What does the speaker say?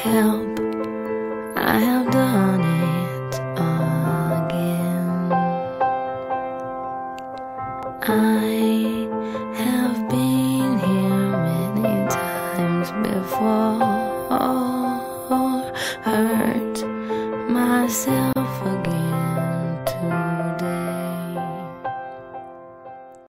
help. I have done it again. I have been here many times before, hurt myself again.